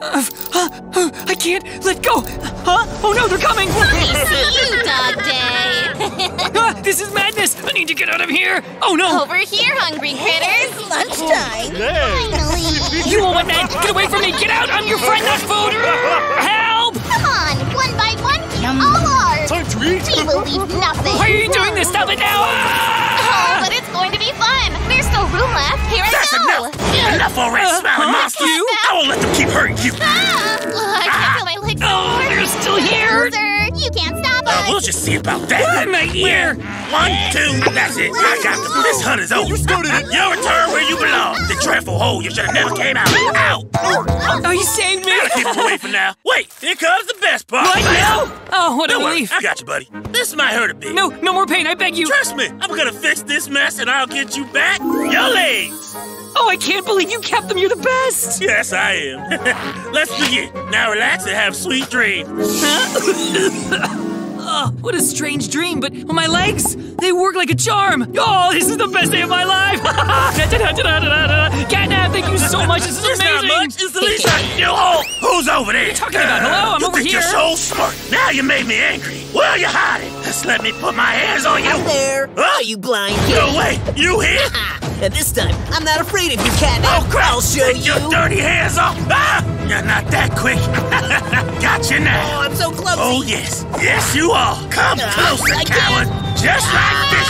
I can't let go. Huh? Oh no, they're coming. See you, Dog Day. Ah, this is madness. I need to get out of here. Oh no. Over here, hungry critters. Lunchtime. Finally. You old man, get away from me. Get out. I'm your friend, not food. Help. Come on, one by one, you all are. Time to eat. We will leave nothing. Why are you doing this? Stop it now. Oh, but it's going to be fun. There's still room left. Here I That's go. enough. Enough already, smiling monster. You? I won't let them keep hurting you. Ah, ugh, I can't feel my legs Oh, anymore. you're still here. Loser, you can't stop Uh, us. we'll just see about that. In my ear. One, two, that's it. I got them. This hunt is over. You started it. You'll return where you belong. The dreadful hole you should have never came out. Out. Oh, you saved me. Keep him away for now. Wait, here comes the best part. What now? Oh, what a Don't worry, relief. I got you, buddy. This might hurt a bit. No, no more pain. I beg you. Trust me, I'm gonna fix this mess and I'll get you back your legs. Oh, I can't believe you kept them. You're the best. Yes, I am. Let's begin. Now relax and have sweet dreams. Huh? Oh, what a strange dream, but my legs, they work like a charm. Oh, this is the best day of my life. Catnap, thank you so much. This is It's amazing. not much. It's the least I can do. Oh, who's over there? talking about? Hello, I'm you over think here. You're so smart. Now you made me angry. Where are you hiding? Just let me put my hands on you. There. Huh? Are you blind, kid? No way. You here? And this time, I'm not afraid of you, cat. Oh, crap. I'll show Take you. your dirty hands off. Ah, you're not that quick. got you now. Oh. I'm so close. Oh, yes. Yes, you are. Come Ah, closer, I coward. Just like this.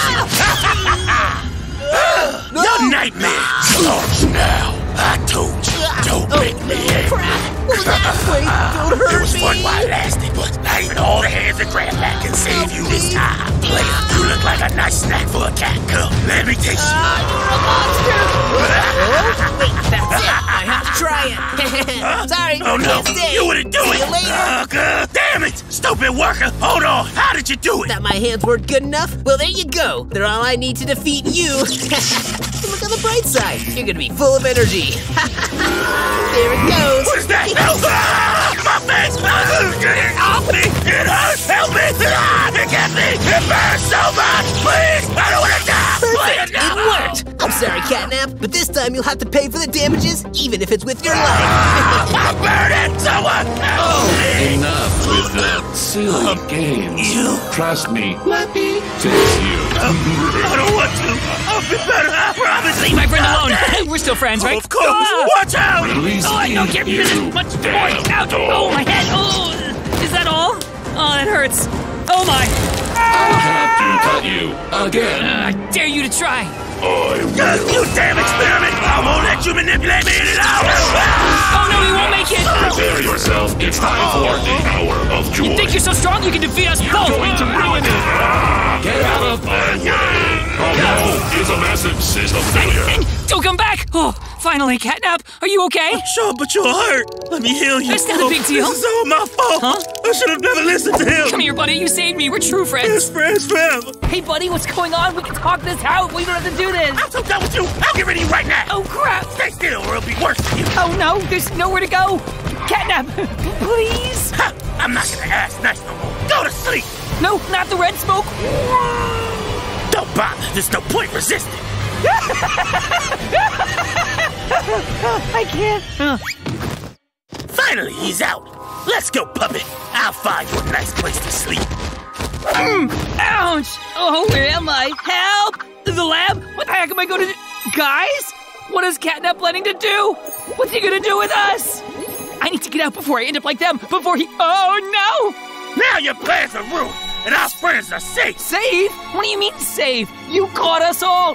Your nightmare starts now. I told you, don't make me angry. Wait, don't It hurt was me. fun while it lasted, but not even all the hands of back can save you this time. Player, you look like a nice snack for a cat cub. Let me taste you. Ah, you're a monster. Oh, wait, that's it. I have to try it. Sorry. Oh no, you wouldn't do See it! you later. Oh, God. Damn it! Stupid worker! Hold on! How did you do it? Thought my hands weren't good enough? Well, there you go. They're all I need to defeat you. Look on the bright side. You're gonna be full of energy. There it goes. What is that? Help! Ah, my face! Get it off me! It hurts! Help me! Ah, it gets me! It burns so much! Please! I don't want to die! Please, Perfect. no! It worked. I'm sorry, Catnap, but this time you'll have to pay for the damages, even if it's with your life. I'm burning! Someone help me! Enough with the silly games. You- Trust me. Let me fix you. I don't want to! I'll be better, I promise! Leave my friend alone. We're still friends, right? Of course! Ah! Watch out! Release Oh, I don't give you this much more. Ouch! Oh, my head. Oh, is that all? Oh, that hurts. Oh my! I'll have to cut you again. I dare you to try. I Yes, you damn experiment! I let you manipulate me any longer! Oh no, we won't make it. Prepare yourself. It's time for the hour of joy. You think you're so strong you can defeat us both? You're going to ruin it. Get out of my way. Oh no, it's a massive system failure. Don't come back! Oh, finally, Catnap. Are you okay? Oh, sure, but you're hurt. Let me heal you. That's not a big oh, deal. This is all my fault. Huh? I should have never listened to him. Come here, buddy. You saved me. We're true friends. Best friends forever. Hey, buddy, what's going on? We can talk this out. We don't have to do this. I'm so done with you. I'll get rid of you right now. Oh, crap. Stay still or it'll be worse for you. Oh, no. There's nowhere to go. Catnap, please. Ha, I'm not gonna ask nice no more. Go to sleep. No, not the red smoke. Don't bother. There's no point resisting. I can't. Finally, he's out. Let's go, puppet. I'll find you a nice place to sleep. Hmm. ouch. Oh, where am I? Help! The lab? What the heck am I going to do? Guys? What is Catnap planning to do? What's he going to do with us? I need to get out before I end up like them. Before he. Oh, no! Now your plans are ruined, and our friends are safe. Save? What do you mean save? You caught us all.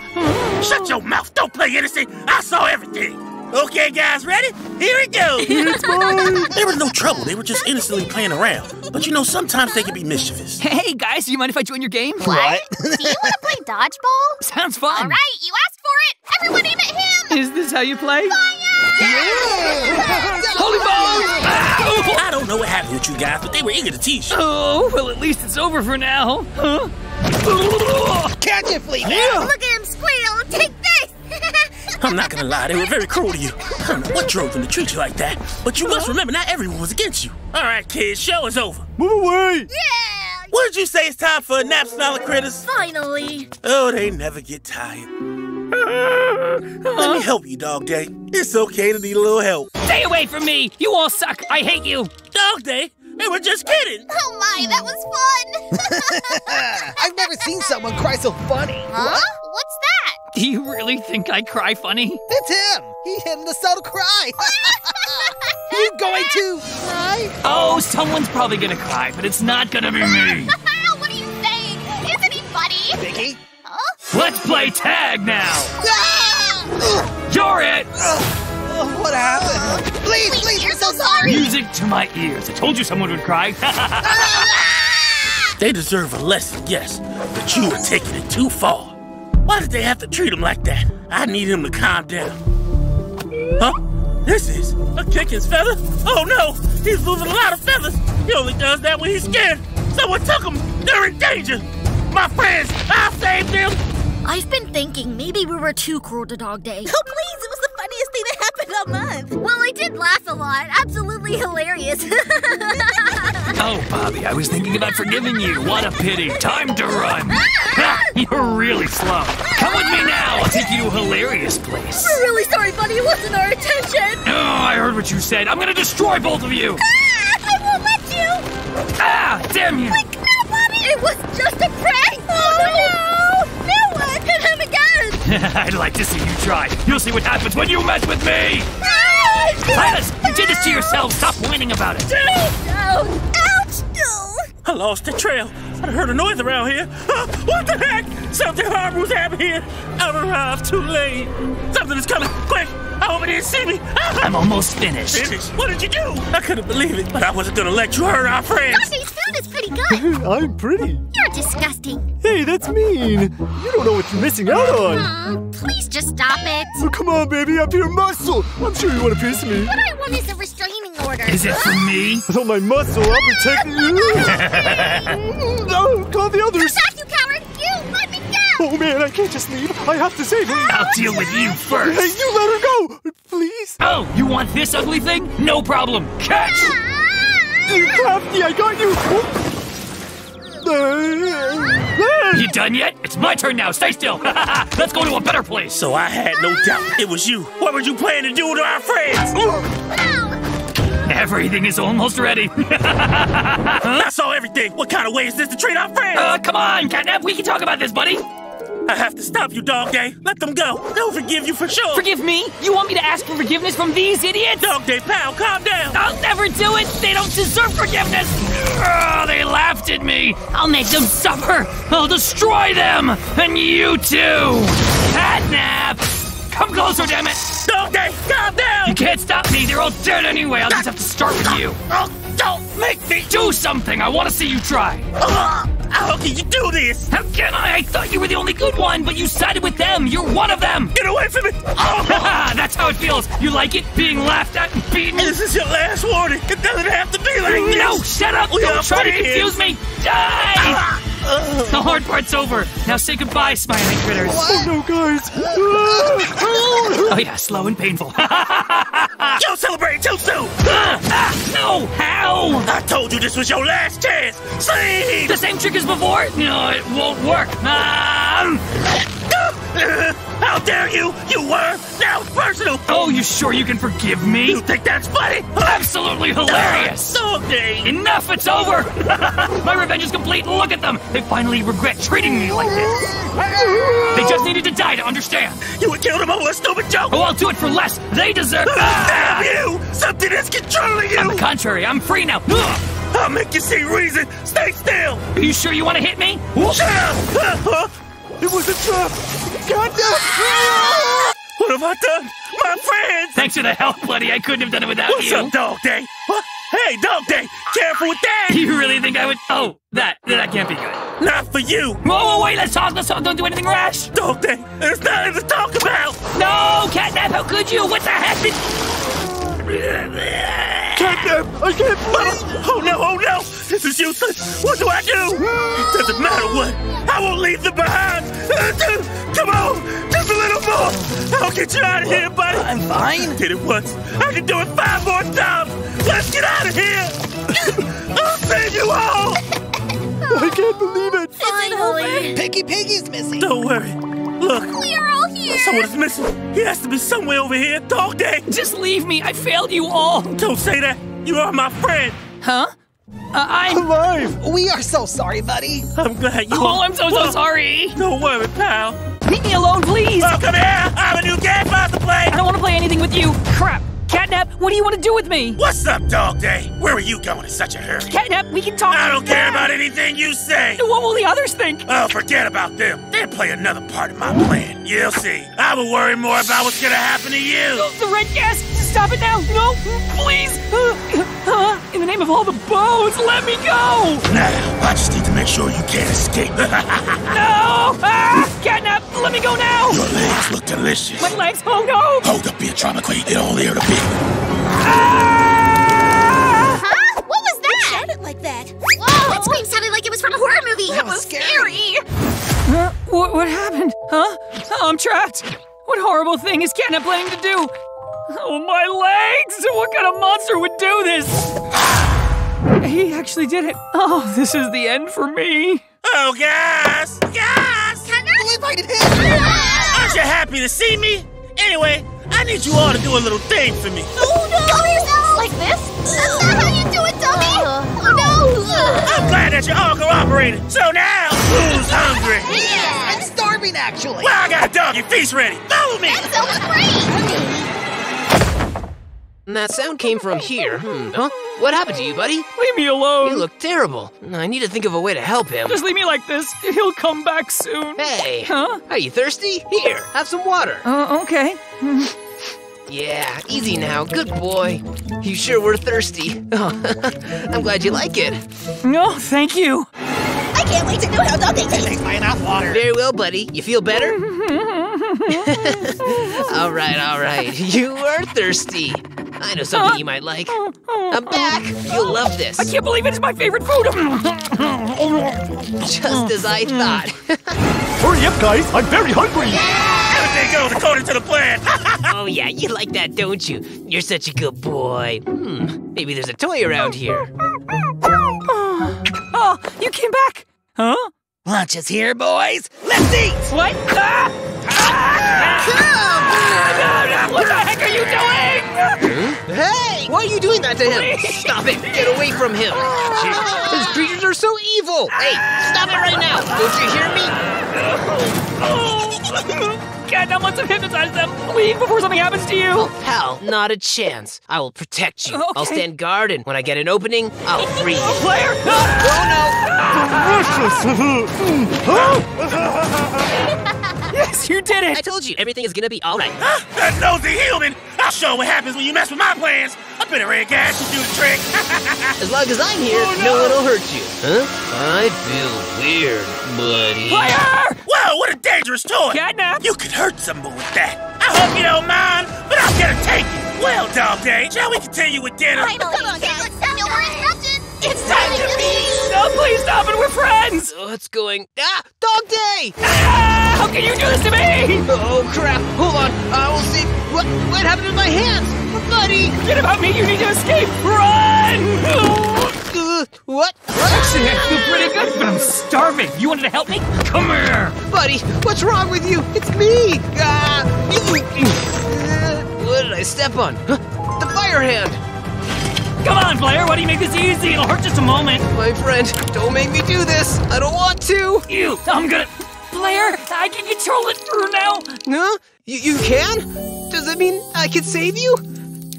Shut your mouth. Don't play innocent. I saw everything. Okay, guys, ready? Here it goes. there was no trouble. They were just innocently playing around. But you know, sometimes they can be mischievous. Hey, guys, do you mind if I join your game? What? Do you want to play dodgeball? Sounds fun. All right, you asked for it. Everyone aim at him. Is this how you play? Fire! Holy balls! Ah! I don't know what happened with you guys, but they were eager to teach. Oh, well, at least it's over for now. Huh? Catch it, Fleet. Look at him squeal. Take this. I'm not gonna lie, they were very cruel to you. I don't know what drove them to treat you like that, but you must remember not everyone was against you. All right, kids, show is over. Move away! yeah. What did you say it's time for a nap, smiling critters? Finally. Oh, they never get tired. Let me help you, Dog Day. It's okay to need a little help. Stay away from me! You all suck! I hate you! Dog Day? They were just kidding. Oh my, that was fun! I've never seen someone cry so funny. huh? What's that? Do you really think I cry funny? It's him. He hit him to start to cry. you going to cry? Oh, someone's probably gonna cry, but it's not gonna be me! what are you saying? Isn't he funny? Piggy? Huh? Let's play tag now! Ah! You're it! Oh, what happened? Please, Please, please, you're so sorry! Music to my ears. I told you someone would cry. They deserve a lesson, yes, but you are taking it too far. Why did they have to treat him like that? I need him to calm down. Huh? This is a kick his feather? Oh no, he's losing a lot of feathers. He only does that when he's scared. Someone took him. They're in danger. My friends, I saved them. I've been thinking maybe we were too cruel to Dog Day. Oh, please, it was the funniest thing that happened all month. Well, I did laugh a lot. Absolutely hilarious. oh, Bobby, I was thinking about forgiving you. What a pity. Time to run. Ah! You're really slow. Come with me now. I'll take you to a hilarious place. We're really sorry, buddy. It wasn't our intention. Oh, I heard what you said. I'm gonna destroy both of you. Ah, I won't let you. Ah, damn you. No, Bobby. It was just a prank. Oh, oh no. No. Hit him again. I'd like to see you try. You'll see what happens when you mess with me. Ah! Silas, you did this to yourself. Stop whining about it. No. Ouch. No. I lost the trail. I heard a noise around here. Huh? What the heck? Something horrible's happened here. I arrived too late. Something is coming. Quick! I hope it didn't see me. I'm almost finished. Finished? What did you do? I couldn't believe it, but I wasn't gonna let you hurt our friends. Doggy's food is pretty good. I'm pretty. You're disgusting. Hey, that's mean. You don't know what you're missing out on. Please just stop it. Oh, come on, baby, up your muscle. I'm sure you want a piece of me. What I want is a restraining order. Is it for me? With all my muscle, I'll protect you. no, call the others. Back, you coward! You let me go! Oh man, I can't just leave. I have to save her. I'll deal with you first. Hey, you let her go, please. Oh, you want this ugly thing? No problem. Catch! You crafty, I got you. You done yet? It's my turn now. Stay still. Let's go to a better place. So I had no doubt it was you. What were you planning to do to our friends? Everything is almost ready. I saw everything. What kind of way is this to treat our friends? uh, come on, Catnap. We can talk about this, buddy. I have to stop you, Dog Day. Let them go. They'll forgive you for sure. Forgive me? You want me to ask for forgiveness from these idiots? Dog Day, pal, calm down. I'll never do it. They don't deserve forgiveness. Oh, they laughed at me. I'll make them suffer. I'll destroy them. And you too. Catnap. Come closer, damn it. Dog Day, calm down. You can't stop me. They're all dead anyway. I'll just have to start with you. Oh, don't make me. Do something. I want to see you try. Ah, how can you do this? How can I? I thought you were the only good one, but you sided with them. You're one of them. Get away from me. Oh, That's how it feels. You like it? Being laughed at and beaten? this is your last warning. It doesn't have to be like this. No, shut up! We Don't try to confuse me! Die! Ah, The hard part's over. Now say goodbye, smiling critters. oh no, guys. Oh yeah, slow and painful. You're celebrate too soon. ah, no! How? I told you this was your last chance. See? The same trick as before? No, it won't work. Um, How dare you? You were. Now it's personal. oh, you sure you can forgive me? You think that's funny? Absolutely hilarious! Dog Day. Enough, it's over! My revenge is complete. Look at them. They finally regret treating me like this. They just needed to die to understand. You would kill them over a stupid joke. Oh, I'll do it for less. They deserve. Ah! Damn you! Something is controlling you! On the contrary, I'm free now. I'll make you see reason. Stay still. Are you sure you want to hit me? Shut up. Huh? It was a trap. Goddamn. What have I done? My friends. Thanks for the help, buddy. I couldn't have done it without What's you. up, Dog Day? What? Hey, Dog Day. Careful with that. You really think I would? Oh, that that can't be good. Not for you. Whoa, whoa, wait! Let's talk. Let's talk. Don't do anything rash. Dog Day. There's nothing to talk about. No, catnap. How could you? What the heck? Did... Catnap, I can't breathe. Oh no, oh no! This is useless! What do I do? It doesn't matter what! I won't leave them behind! Come on! Just a little more! I'll get you out of here, buddy! I'm fine. Did it once. I can do it five more times! Let's get out of here! I'll save you all! I can't believe it. Finally. Piggy Piggy's missing. Don't worry. Look, We're all here. Someone is missing. He has to be somewhere over here. Dog day. Just leave me. I failed you all. Don't say that. You are my friend. Huh? Uh, I'm. Alive! We are so sorry, buddy. I'm glad you Oh, are. I'm so so sorry. Don't worry, pal. Leave me alone, please. Oh, come here. I have a new game for us to play. I don't want to play anything with you. Crap. Catnap, what do you want to do with me? What's up, Dog Day? Where are you going in such a hurry? Catnap, we can talk. I don't care about anything you say. So, what will the others think? Oh, forget about them. They'll play another part of my plan. You'll see. I will worry more about what's gonna happen to you. The red gas! Stop it now! No! Name of all the bones, let me go! Now, I just need to make sure you can't escape. No! Ah! Catnap, let me go now! Your legs look delicious. My legs, oh no! Hold up, be a drama queen. It only hurt a bit. Ah! Huh? What was that? Sounded like that. Whoa! That scream sounded like it was from a horror movie. That That was was scary. scary. Huh? What, what happened? Huh? Oh, I'm trapped! What horrible thing is Catnap planning to do? Oh, my legs! What kind of monster would do this? He actually did it. Oh, this is the end for me. Oh, guys! Guys! You invited him. Aren't you happy to see me? Anyway, I need you all to do a little thing for me. Oh no! Oh, Cover yourself like this? That's not how you do it, dummy. oh no! I'm glad that you all cooperated. So now, who's hungry? Yeah! I'm starving, actually. Well, I got a doggy feast ready. Follow me. That sounds great. And that sound came from here. Hmm. Huh? What happened to you, buddy? Leave me alone. You look terrible. I need to think of a way to help him. Just leave me like this. He'll come back soon. Hey. Huh? Are you thirsty? Here, have some water. Uh, okay. Yeah, easy now. Good boy. You sure were thirsty. I'm glad you like it. No, thank you. I can't wait to know how Dante tastes. Thanks my enough water. Very well, buddy. You feel better? all right, all right. You are thirsty. I know something you might like. I'm back. You'll love this. I can't believe it is my favorite food. Just as I thought. Hurry up, guys! I'm very hungry! Everything goes according to the plan. oh, yeah, you like that, don't you? You're such a good boy. Hmm, maybe there's a toy around here. oh, you came back. Huh? Lunch is here, boys. Let's eat. What? Ah! Ah! What the heck are you doing? Hey! Why are you doing that to him? Stop it! Get away from him! His creatures are so evil! Hey, stop it right now! Don't you hear me? Oh. Catnap wants to hypnotize them. Leave before something happens to you. Pal, not a chance. I will protect you. I'll stand guard, and when I get an opening, I'll free you. Player. Yes, you did it! I told you, everything is gonna be alright. that nosy human. I'll show what happens when you mess with my plans. A bit of red gas should do the trick. As long as I'm here, oh, no one will hurt you. Huh? I feel weird, buddy. Player. Whoa, what a dangerous toy. Catnap. You could hurt someone with that. I hope you don't mind, but I'm gonna take it. Well, Dog Day, shall we continue with dinner? Finally, come on, guys. Daniel, we're interrupted. It's time to feast. No, please stop it. We're friends. What's going... Ah! Dog Day! Ah, how can you do this to me? Oh, crap. Hold on. I will see... What, what happened to my hands? Buddy! Forget about me. You need to escape. Run. Uh, what? Actually, I feel pretty good, but I'm starving. You wanted to help me? Come here. Buddy, what's wrong with you? It's me! Ah! Uh, What did I step on? Huh? The fire hand! Come on, Blair, Why do you make this easy? It'll hurt just a moment. My friend, don't make me do this! I don't want to! You. I'm gonna. Blair, I can control it for now. Huh? You, you can? Does that mean I can save you?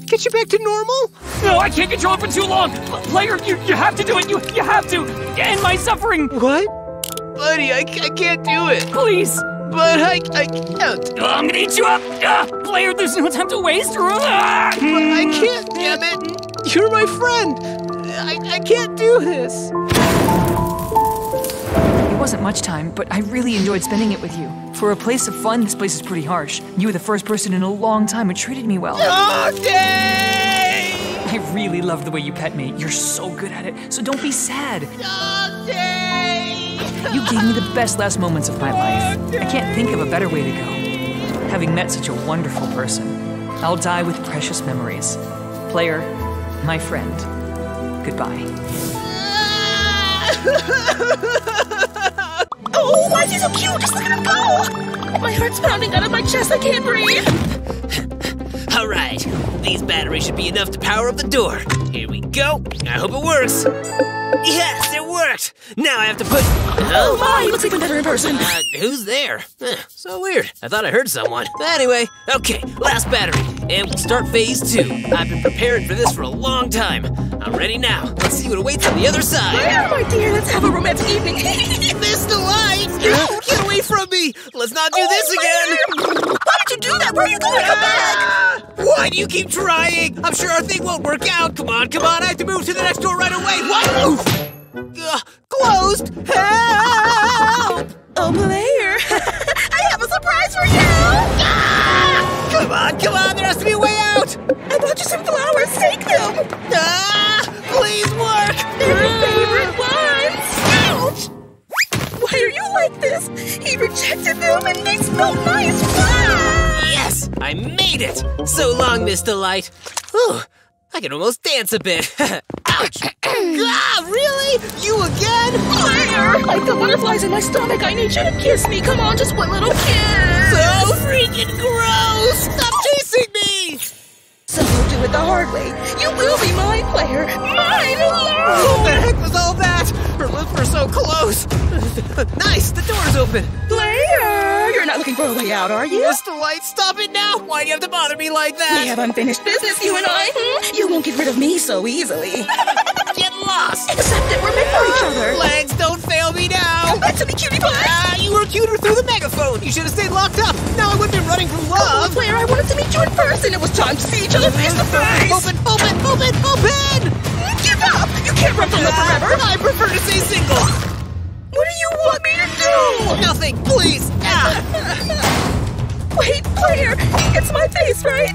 Get you back to normal? No, I can't control it for too long. Player, you, you have to do it. You you have to end my suffering, What? Buddy, I, I can't do it. please. But I, I can't. I'm gonna eat you up. Ah, player, there's no time to waste. Ah. But I can't, damn it! You're my friend! I, I can't do this! It wasn't much time, but I really enjoyed spending it with you. For a place of fun, this place is pretty harsh. You were the first person in a long time who treated me well. Oh, Day! I really love the way you pet me. You're so good at it, so don't be sad. Oh, Day! You gave me the best last moments of my oh, life. I can't think of a better way to go. Having met such a wonderful person, I'll die with precious memories. Player, my friend, goodbye. Oh, why is he so cute? Just look at him go. My heart's pounding out of my chest. I can't breathe. All right, these batteries should be enough to power up the door. Here we go. I hope it works. Yes, it worked. Now I have to put. Oh my, he looks even better in person. Uh, who's there? Huh, so weird. I thought I heard someone. Anyway, okay, last battery. And we'll start phase two. I've been preparing for this for a long time. I'm ready now. Let's see what awaits on the other side. Yeah, my dear, let's have a romantic evening. Miss Delight! Get away from me! Let's not do this again! Why did you do that? Where are you going? Come back! Why do you keep trying? I'm sure our thing won't work out. Come on, come on, I have to move to the next door right away. What? Ugh, closed! Help! Oh, Blair, I have a surprise for you. Come on, come on, there has to be a way out! I bought you some flowers. Take them. Ah, please work! They're your favorite ones. Ouch! Why are you like this? He rejected them and they smell nice. Wow. Yes, I made it! So long, Miss Delight. Whew, I can almost dance a bit. Ouch! ah, really? You again? Blair, I feel butterflies in my stomach. I need you to kiss me. Come on, just one little kiss. So freaking gross! Stop chasing me! So we'll do it the hard way. You will be mine, Blair. Mine alone! What the heck was all that? Her lips were so close. nice, the door's open. Blair, you're not looking for a way out, are you? Miss Delight, stop it now! Why do you have to bother me like that? We have unfinished business, you and I. Hmm? You won't get rid of me so easily. Get lost! Except that we're meant for each other. Legs, don't fail me now! Back to me, cutie pie. Ah, you were cuter through the megaphone! You should have stayed locked up! Now I wouldn't be running from Oh, love! Blair, I wanted to meet you in person. It was time to see each other face to face. Open, open, open, open! Give up. You can't run from love forever. I prefer to stay single! What do you want me to do? Nothing, please! Ah. Wait, Blair, it's my face, right?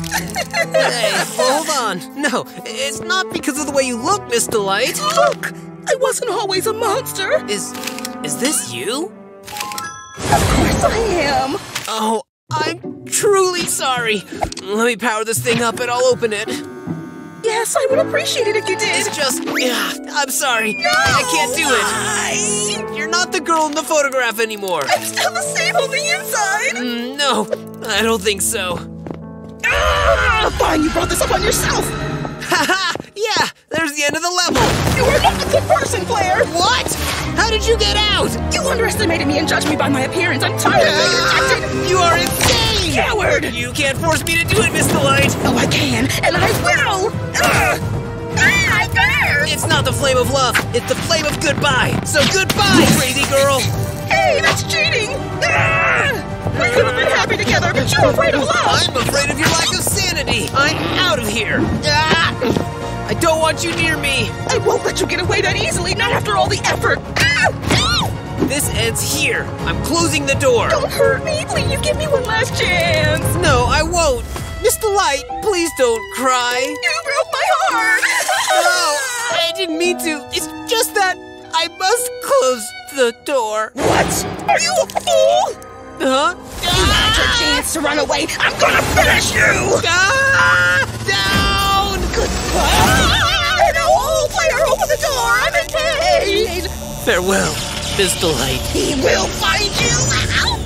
Hey, hold on. No, it's not because of the way you look, Miss Delight. Look, I wasn't always a monster. Is is this you? Of course I am. Oh, I'm truly sorry. Let me power this thing up and I'll open it. Yes, I would appreciate it if you did. It's just, yeah, I'm sorry. I can't do it. Why? Not the girl in the photograph anymore. I'm still the same on the inside. Mm, no, I don't think so. Ah, fine, you brought this upon yourself. Haha, yeah, there's the end of the level. You are not a good person, Blair. What? How did you get out? You underestimated me and judged me by my appearance. I'm tired of being rejected. You are insane! Coward! You can't force me to do it, Miss Delight! Oh, I can, and I will. Ah, ah. It's not the flame of love, it's the flame of goodbye! So goodbye, crazy girl! Hey, that's cheating. Ah, we could have been happy together, but you're afraid of love. I'm afraid of your lack of sanity! I'm out of here! Ah! I don't want you near me! I won't let you get away that easily, not after all the effort. Ah. This ends here! I'm closing the door! Don't hurt me, please. Give me one last chance. No, I won't! Miss Delight, please don't cry! You broke my heart. No, I didn't mean to. It's just that I must close the door. What? Are you a fool? Huh? You had your chance to run away. I'm gonna finish you. Ah! Down! Goodbye. And oh, player, open the door. I'm in pain. Farewell, Miss Delight. He will find you. Ow.